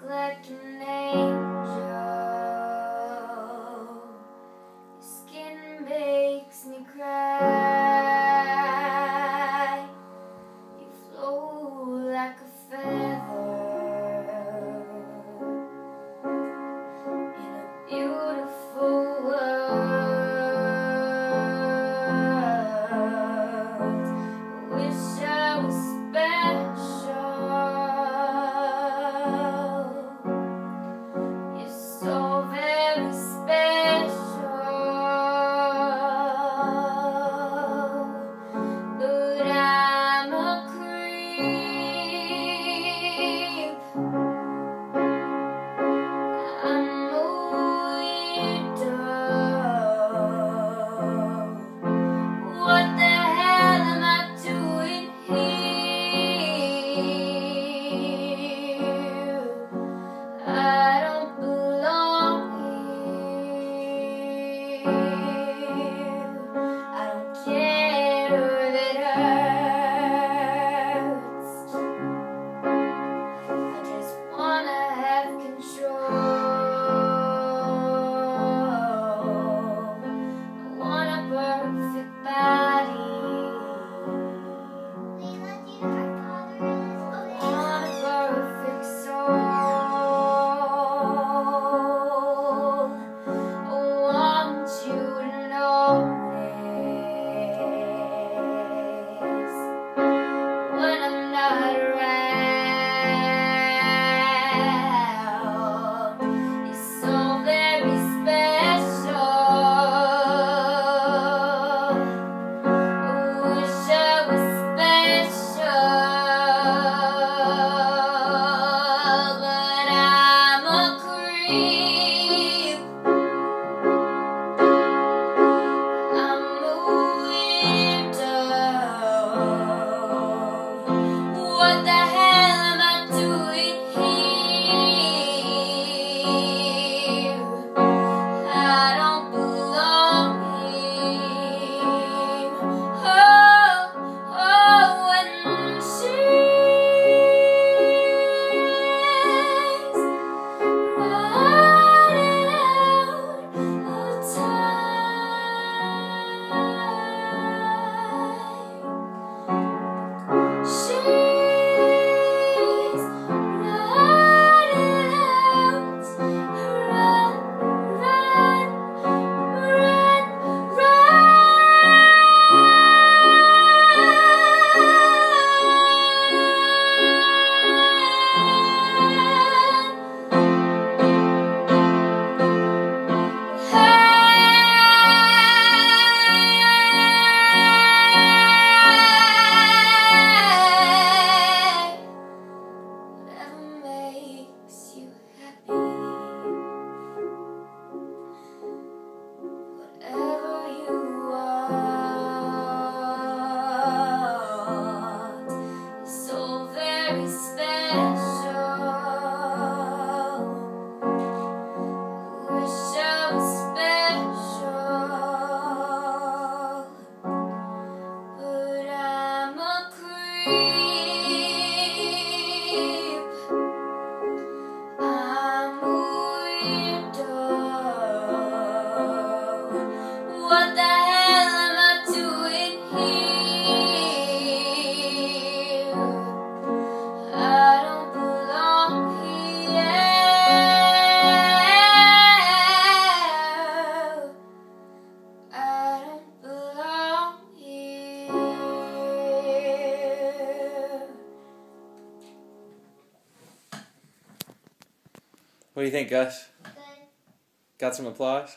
look like your name. free. What do you think, Gus? Good. Got some applause?